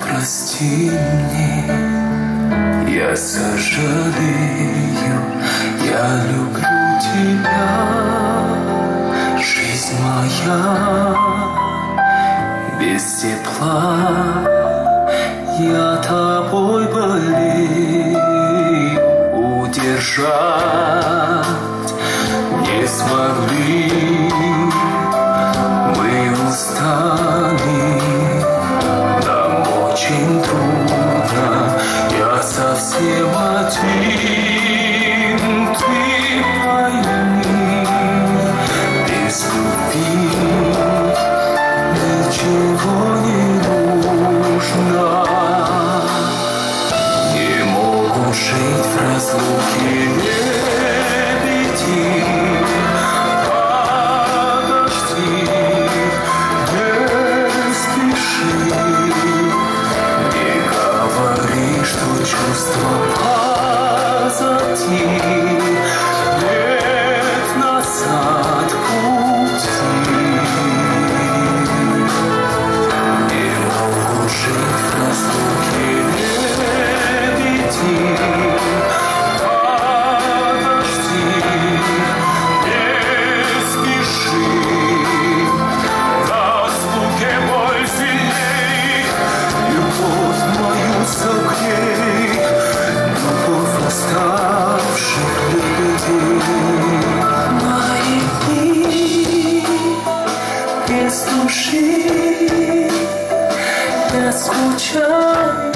прости мне, я сожалею, я люблю тебя, жизнь моя без тепла, я тобой болею, удержать не смогли. жить в разлуке не летит. души, не скучай.